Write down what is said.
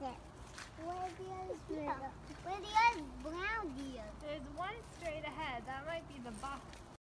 it. Where